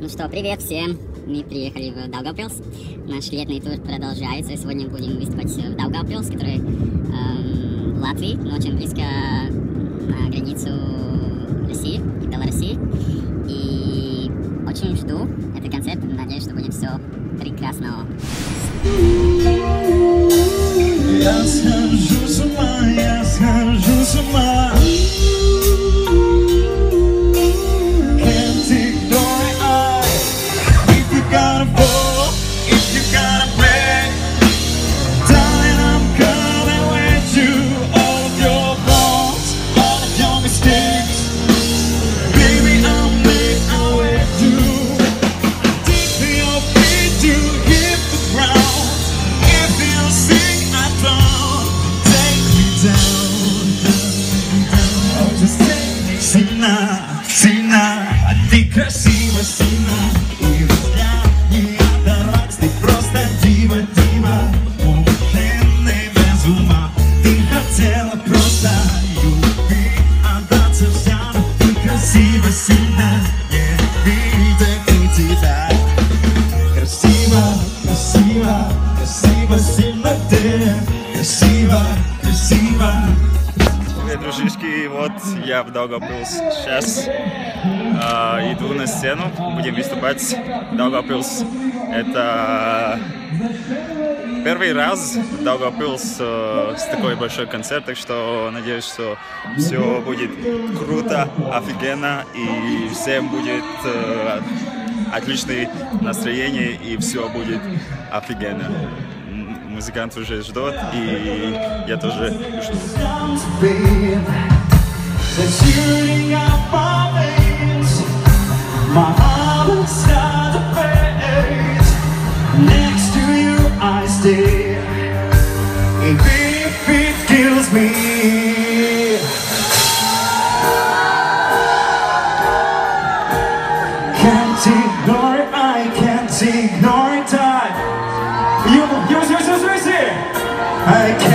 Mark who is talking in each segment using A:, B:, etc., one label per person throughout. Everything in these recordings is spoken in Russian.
A: Ну что, привет всем! Мы приехали в Даугавпилс. Наш летний тур продолжается. Сегодня будем выступать в Даугавпилс, который эм, Латвии, но очень близко на границу России и Белоруссии. И очень жду этот концерт. Надеюсь, что будет все прекрасно.
B: Я схожу ты красива, сильно И я не отдалась, ты просто дива, дива Мужчины без ума. Ты хотела просто любить, отдаться взяла Ты красива, сильно, я видел тебя. Красиво, красиво, красиво, сильно ты. Красиво, красиво.
C: Привет, вот я в Даугавпилс сейчас иду на сцену, будем выступать. Даугавпилс это первый раз в Даугавпилс э, с такой большой концерт, так что надеюсь, что все будет круто, офигенно и всем будет э, отличное настроение и все будет офигенно. М, Музыкант уже ждет и я тоже жду.
B: My will start to fade Next to you I stay if it kills me Can't ignore it, I can't ignore it I You, you, you, you, you, you, I can't ignore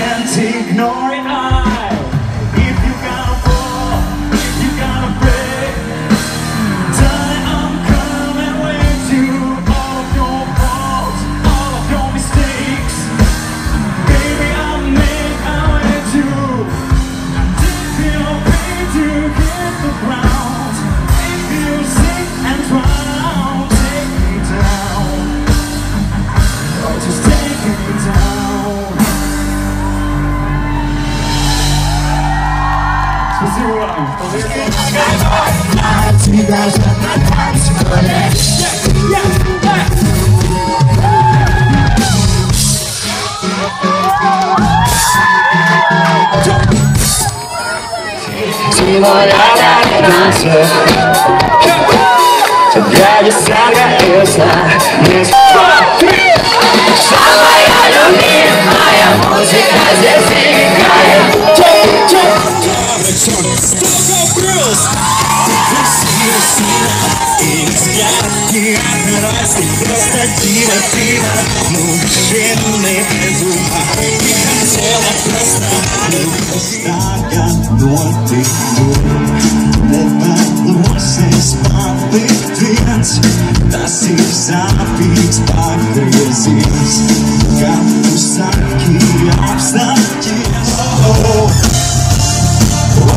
B: Se molhar na criança Se grade saga essa Nesse Chama e
D: alumina Maia música zezinha музыка здесь играет
B: И взгляд не отмирать, ты просто дива, дива Мужчины без ума Ты хотела просто любовь Старая, но ты Neverloses pavadins Tas ir sāpīgs pagrieziens Kā tu saki apstāties oh.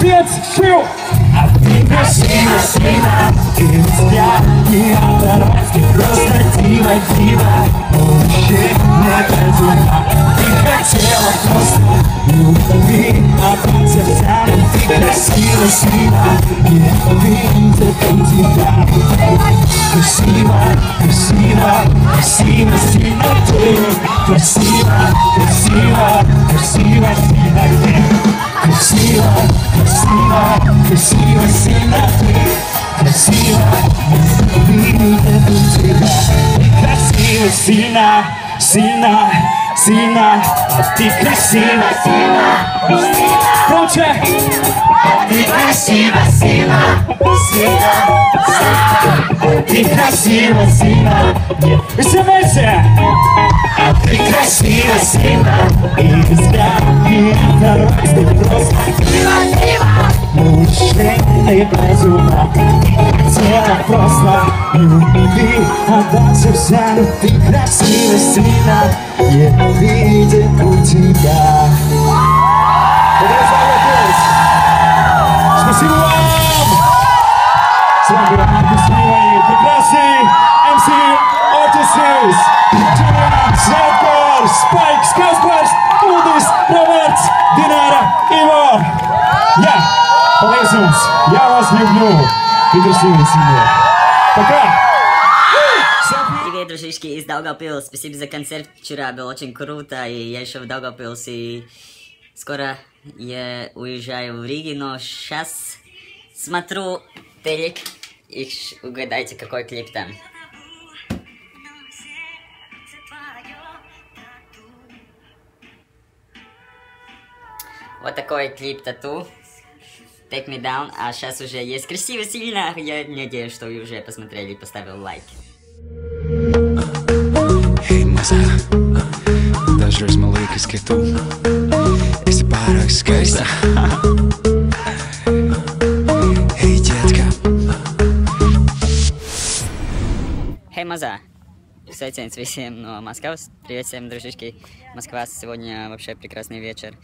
B: Пять, шил! красива, сильна И взгляд не оторвать Ты просто дива, дива Вообще не разума Ты хотела просто любви А ты затянут Ты красива, сильна Не видит у тебя Красиво, красиво, красиво, сильно ты Красиво, красиво, красиво, сильно ты Красиво, красиво, красиво, сильно ты Красиво, видит у тебя Красиво, сильно, сильно, сильно А ты красиво, сильно, сильно Круче! Ты красиво, сильно, сильно, Ты красиво, сильно! А ты красиво, сильно И взгляд не оторвать Ты просто Мужчины без ума Хотела просто любви Отдаться вся, ты красиво, сильно Не видит у тебя люблю. Ты красивый, сильный. Пока! Привет!
A: Дружишки из Даугавпилс. Спасибо за концерт вчера, было очень круто. И я еще в Даугавпилс, и скоро я уезжаю в Риги, но сейчас смотрю телек и угадайте, какой клип там. Вот такой клип тату. Take Me Down, а сейчас уже есть красиво, сильно. Я надеюсь, что вы уже посмотрели и поставил лайк.
E: Mazā, dažreiz man liekas, ka tu esi pārāk skaista. Ей, детка,
A: Хей, Маза! Кстати, всем ну, Москва. Привет всем, дружишки. Москва, сегодня вообще прекрасный вечер.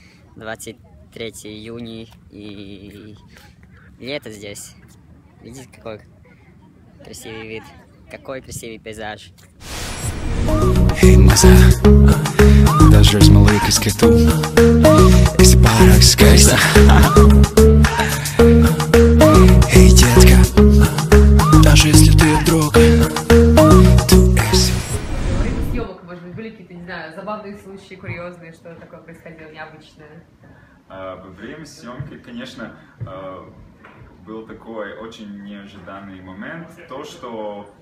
A: 23 июня и лето здесь. Видите, какой красивый вид. Какой красивый пейзаж.
E: mazā, dažreiz man liekas, ka tu esi pārāk skaista. Ей, детка, даже если ты
F: время съемок, может быть, были какие-то, не знаю, забавные случаи, курьезные, что такое происходило необычное?
C: А, Во время съемки, конечно, а, был такой очень неожиданный момент. То, что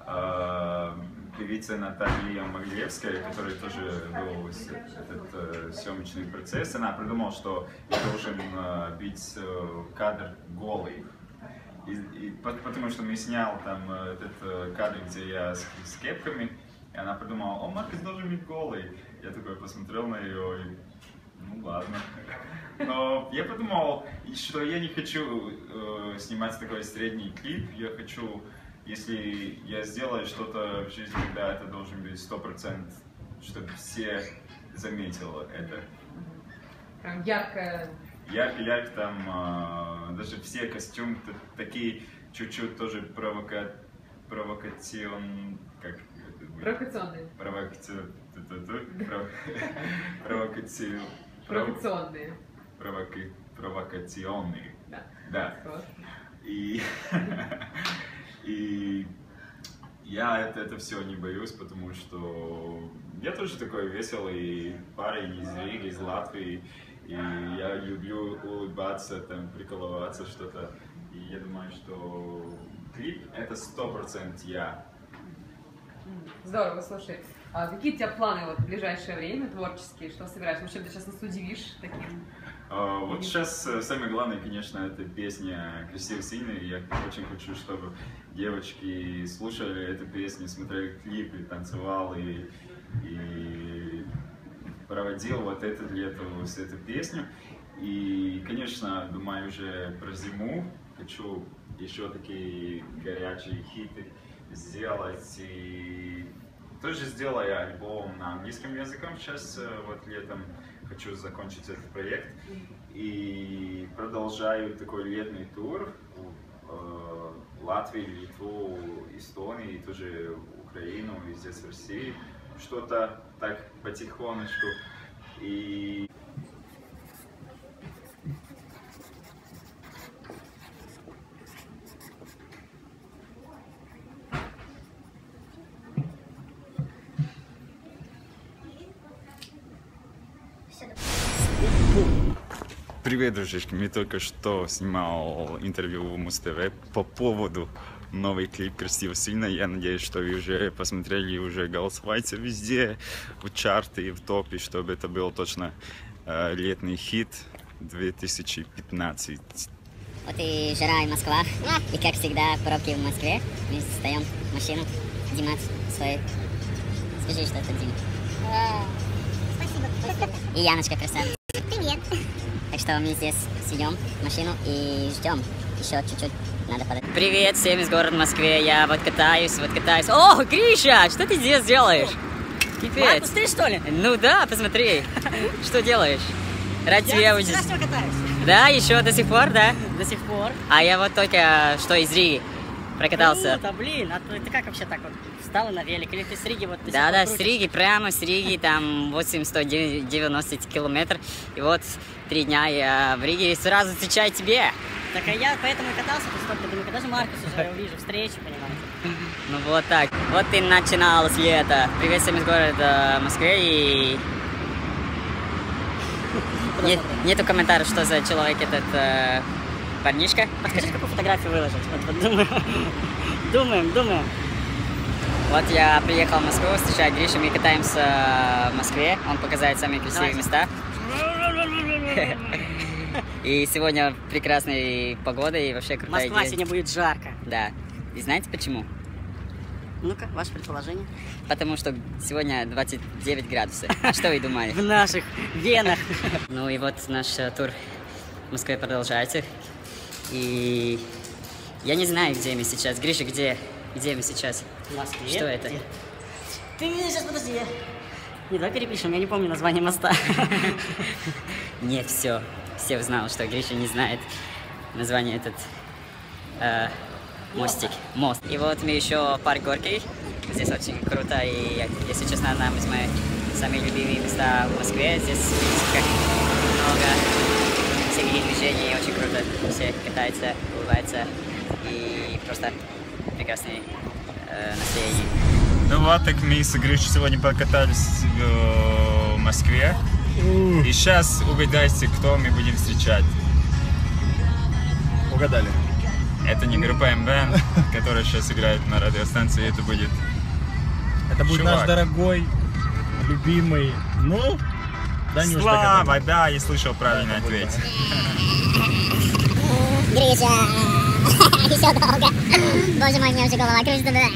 C: а, певица Наталья Могилевская, которая тоже был этот э, съемочный процесс, она придумала, что я должен э, быть э, кадр голый. И, и по- потому что мы снял там э, этот кадр, где я с, с кепками, и она придумала, о, Маркус должен быть голый. Я такой посмотрел на нее и, ну ладно. Но я подумал, что я не хочу э, снимать такой средний клип, я хочу, если я сделаю что-то в жизни, тогда это должен быть сто процентов, чтобы все заметили это.
F: Прям яркое.
C: Ярко, ярко там а, даже все костюмы такие чуть-чуть тоже провока... провокацион... как это будет?
F: Провокационные.
C: Провокаци- ту-ту-ту. Пров- Провокаци... пров-
F: Провокационные.
C: провока- Провокационные.
F: Да.
C: Да. И... И... Я это, это все не боюсь, потому что я тоже такой веселый парень из Риги, из Латвии. И я люблю улыбаться, там, приколоваться, что-то. И я думаю, что клип это сто процентов я.
F: Здорово, слушай. А какие у тебя планы вот в ближайшее время творческие? Что собираешь? Может, чем ты сейчас нас удивишь таким?
C: А, Вот сейчас э, самое главное, конечно, это песня «Красивый сильный». Я очень хочу, чтобы девочки слушали эту песню, смотрели клип и танцевали, и, и проводил вот это лето с эту песню. И, конечно, думаю уже про зиму. Хочу еще такие горячие хиты сделать. И тоже сделаю альбом на английском языке сейчас, э, вот летом хочу закончить этот проект. И продолжаю такой летный тур Латвию, Литву, Эстонию, и тоже Украину, и здесь в России. Что-то так потихонечку. И Привет, дружишки. Мы только что снимал интервью в Муз-ТВ по поводу новый клип «Красиво сильно». Я надеюсь, что вы уже посмотрели, уже голосовайте везде, в чарты и в топе, чтобы это был точно э, летний хит 2015.
A: Вот и жара, и Москва. И как всегда, пробки в Москве. Мы встаем в машину. Дима свой. Скажи что-то, Дим.
G: Спасибо.
A: И Яночка красавица.
G: Привет.
A: Так что мы здесь в машину и ждем. Еще чуть-чуть надо подать. Привет всем из города Москве. Я вот катаюсь, вот катаюсь. О, Гриша, что ты здесь делаешь? Пипец.
H: ты что ли?
A: Ну да, посмотри. Что делаешь? Рад тебя увидеть.
H: Катаюсь.
A: Да, еще до сих пор, да?
H: До сих пор.
A: А я вот только что из Риги прокатался.
H: Круто, блин. А ты, ты как вообще так вот встала на велик? Или ты с Риги вот
A: Да, да, с
H: крутишь?
A: Риги, прямо с Риги, там 890 километров. И вот три дня я в Риге и сразу встречаю тебе.
H: Так а я поэтому и катался, то столько думаю, когда же Маркус уже увижу, встречу, понимаете?
A: Ну вот так. Вот и начиналось лето. Привет всем из города Москвы и... Нет, нету комментариев, что за человек этот э, парнишка.
H: Подскажи, какую фотографию выложить? Вот, вот думаю. думаем, думаем.
A: Вот я приехал в Москву, встречаю Гришу, мы катаемся в Москве. Он показывает самые красивые
H: Давайте.
A: места. И сегодня прекрасная погода и вообще крутая
H: Москва
A: идея.
H: сегодня будет жарко.
A: Да. И знаете почему?
H: Ну-ка, ваше предположение?
A: Потому что сегодня 29 градусов. А что вы думали?
H: В наших венах.
A: Ну и вот наш э, тур в Москве продолжается. И я не знаю, где мы сейчас. Гриша, где? Где мы сейчас?
H: В Москве.
A: Что это?
H: Где? Ты сейчас подожди. Не, давай перепишем, я не помню название моста.
A: Нет, все. Все узнал, что Гриша не знает название этот э, мостик. Мост. И вот мы еще парк Горький. Здесь очень круто. И, если честно, одна из моих самых любимых места в Москве. Здесь как много всяких движений. Очень круто. Все катаются, улыбаются. И просто прекрасное э, настроение.
C: Ну вот, так мы с Гришей сегодня покатались в Москве. И сейчас угадайте, кто мы будем встречать.
I: Угадали.
C: Это не группа МБН, которая сейчас играет на радиостанции, это будет...
I: Это будет
C: Чувак.
I: наш дорогой, любимый, ну, да не уж
C: Слава, да, я слышал правильный ответ.
G: Гриша. Еще долго. Боже мой, мне уже голова кружится. да.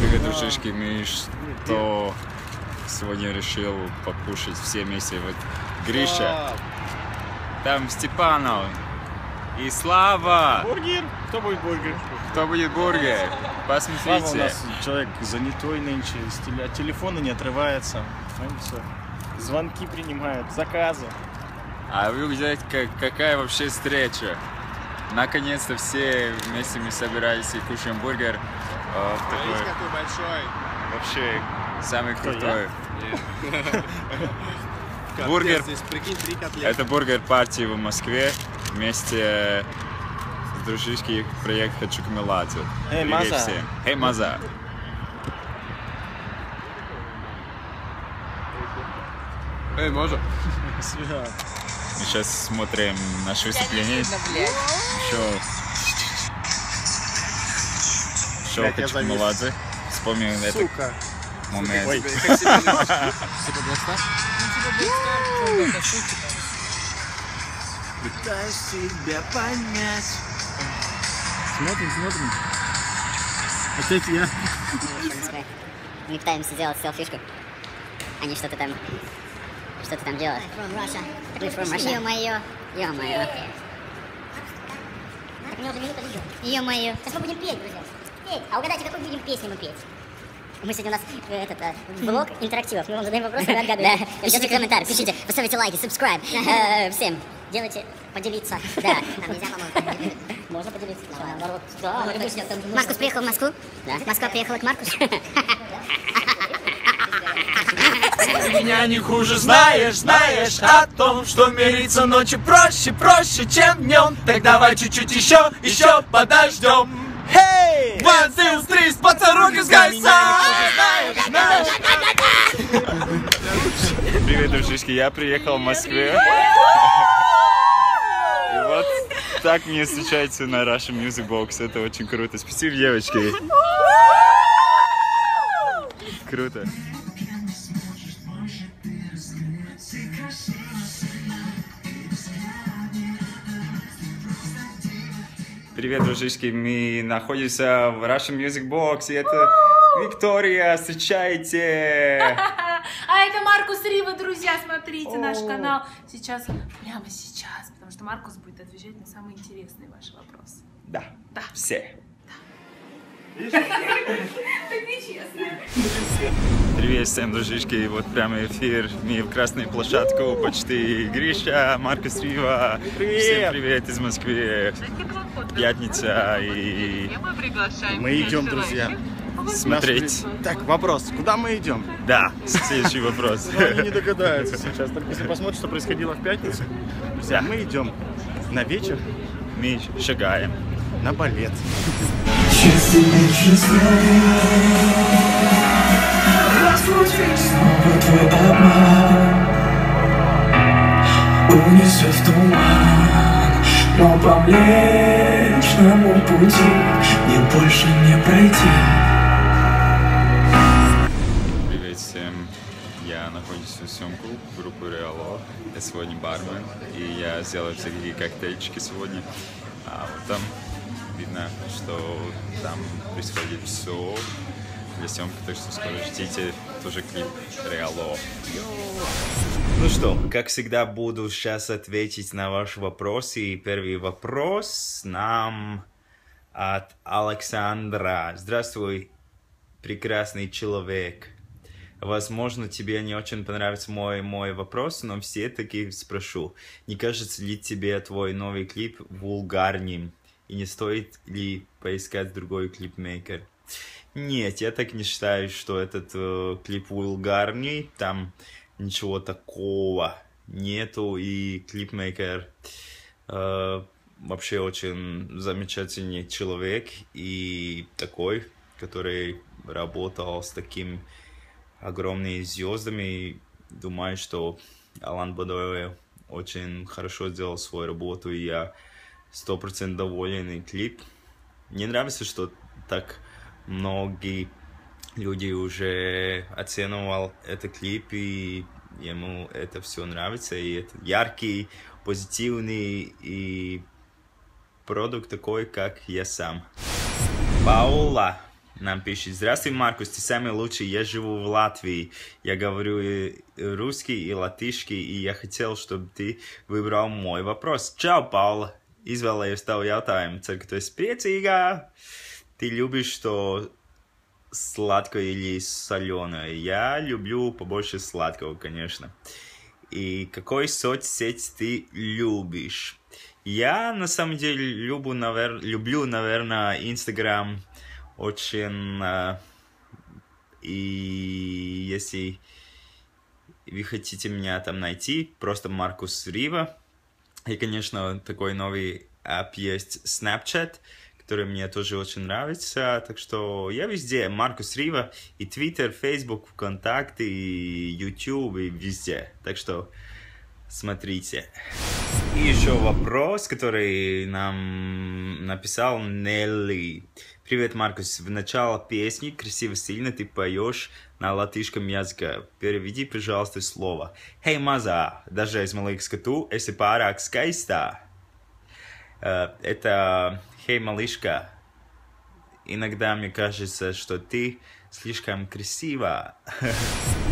C: Привет, дружишки, мы что сегодня решил покушать все вместе. Вот Гриша, там Степанов и Слава.
I: Бургер? Кто будет бургер?
C: Кто будет бургер?
I: Слава у
C: Посмотрите.
I: нас человек занятой нынче, от телефона не отрывается. Ну, всё. Звонки принимает, заказы.
C: А вы видите, как- какая вообще встреча. Наконец-то все вместе мы собирались и кушаем бургер. Э, в такой
J: какой большой.
C: вообще самый
I: Кто, я?
C: крутой.
J: Котлет
C: Бургер.
J: Здесь, прикинь, три котлеты.
C: Это бургер партии в Москве вместе с дружишки проект «Хочу к Меладзе».
I: Эй, Маза.
C: Эй, Маза.
J: Эй, можно?
C: Мы сейчас смотрим наше выступление. Еще... Еще
I: Блядь, я
C: «Хочу к
I: завис.
C: Меладзе». Вспомним этот
I: Сука.
C: момент.
I: Ой.
J: Как себя? Типа Blackstar?
I: Пытаюсь тебя понять. Смотрим, смотрим. Опять я.
A: Мы пытаемся сделать селфишку. Они что-то там... Что-то там делают.
G: From Russia.
A: We from Russia.
G: Ё-моё.
A: Ё-моё.
G: Так мне уже минута видео. Ё-моё. Сейчас мы будем петь, друзья. Петь. А угадайте, какую будем песню мы петь?
A: Мы сегодня у нас э, этот э, блог интерактивов. Мы вам задаем вопросы, вы отгадываете. Пишите комментарии, пишите, поставите лайки, subscribe. Э, Всем.
G: делайте, поделиться.
A: Да, нам нельзя помочь.
G: Можно поделиться.
A: Да,
G: наоборот.
A: Да,
G: так- Маркус приехал в Москву.
A: Да.
G: Москва приехала к Маркусу.
K: Меня не хуже знаешь, знаешь о том, что мириться ночью проще, проще, чем днем. Так давай чуть-чуть еще, еще подождем. Hey! One, two, three, поцелуй с знаешь, знаешь.
C: Привет, дружишки, я приехал в Москве. И вот так меня встречается на Russian Music Box. Это очень круто. Спасибо, девочки. Круто. Привет, дружишки. Мы находимся в Russian Music Box. И это Виктория. Встречайте!
L: А это Маркус Рива, друзья, смотрите наш канал. Сейчас, прямо сейчас, потому что Маркус будет отвечать на самые интересные ваши вопросы.
C: Да.
L: Да.
C: Все. Привет всем, дружишки. Вот прямо эфир. Мы в красной площадку. Почти Гриша, Маркус Рива.
I: Привет.
C: Всем привет из Москвы. Пятница и
I: Мы идем, друзья.
C: смотреть.
I: Так, вопрос. Куда мы идем?
C: Да, следующий вопрос.
I: Ну, Они не догадаются сейчас. Только если посмотрят, что происходило в пятницу. Друзья, мы идем на вечер.
C: Мы шагаем.
I: На балет.
B: Счастье Разбудит снова твой обман Унесет в туман Но по Млечному пути Мне больше не пройти
C: Привет всем. Я нахожусь в съемку группы Реало. Я сегодня бармен. И я сделаю всякие коктейльчики сегодня. А вот там видно, что там происходит все для съемки, так что скоро ждите тоже клип Реало. Ну что, как всегда, буду сейчас ответить на ваши вопросы. И первый вопрос нам от Александра. Здравствуй, прекрасный человек. Возможно, тебе не очень понравится мой, мой вопрос, но все-таки спрошу. Не кажется ли тебе твой новый клип вулгарним? И не стоит ли поискать другой клипмейкер? Нет, я так не считаю, что этот э, клип вулгарный. Там ничего такого нету. И клипмейкер э, вообще очень замечательный человек. И такой, который работал с таким огромными звездами. Думаю, что Алан Бадоев очень хорошо сделал свою работу, и я сто процентов доволен и клип. Мне нравится, что так многие люди уже оценивал этот клип, и ему это все нравится, и это яркий, позитивный и продукт такой, как я сам. Паула нам пишет. Здравствуй, Маркус, ты самый лучший. Я живу в Латвии. Я говорю и русский, и латышский, и я хотел, чтобы ты выбрал мой вопрос. Чао, Паула. Izvēlējos tavu jautājumu. Ceru, ka tu esi priecīgā. Ты любишь что сладкое или соленое? Я люблю побольше сладкого, конечно. И какой соцсеть ты любишь? Я на самом деле люблю, навер... люблю наверное, Инстаграм очень. И если вы хотите меня там найти, просто Маркус Рива. И, конечно, такой новый app есть Snapchat, который мне тоже очень нравится. Так что я везде. Маркус Рива и Twitter, Facebook, ВКонтакте, и YouTube, и везде. Так что смотрите. И еще вопрос, который нам написал Нелли. Привет, Маркус. В начало песни красиво сильно ты поешь на латышском языке. Переведи, пожалуйста, слово. Хей, маза, даже из малых скоту, если pārāk skaistā. Э, Это Хей, малышка. Иногда мне кажется, что ты слишком красива.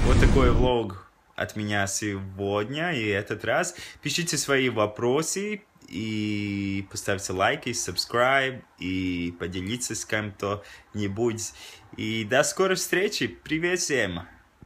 C: Вот такой влог от меня сегодня и этот раз. Пишите свои вопросы и поставьте лайк и subscribe и поделитесь с кем-то нибудь. И до скорой встречи. Привет всем!